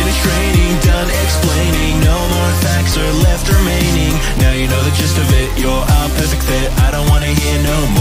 finished training, done explaining. No more facts are left remaining. Now you know the gist of it, you're a perfect fit. I don't wanna hear no more.